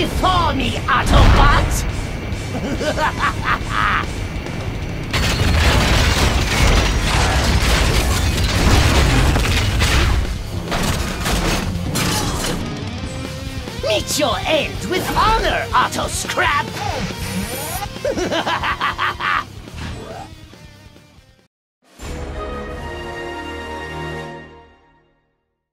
before me, Autobot! Meet your end with honor, Auto Scrap!